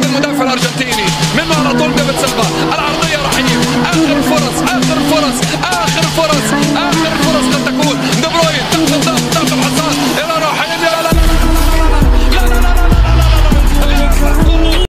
ناحيه المدافع الأرجنتيني من مارادون ديفيد سيلفا. العرضية رحيم. آخر فرص آخر فرص آخر فرص.